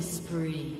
Killing spree.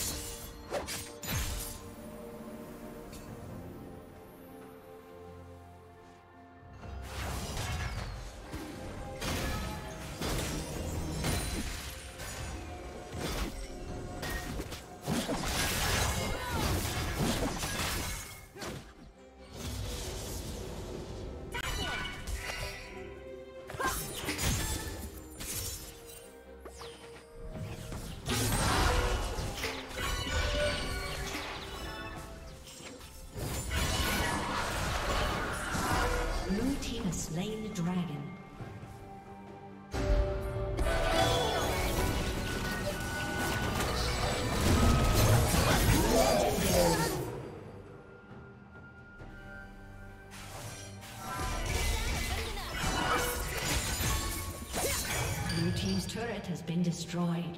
Has been destroyed.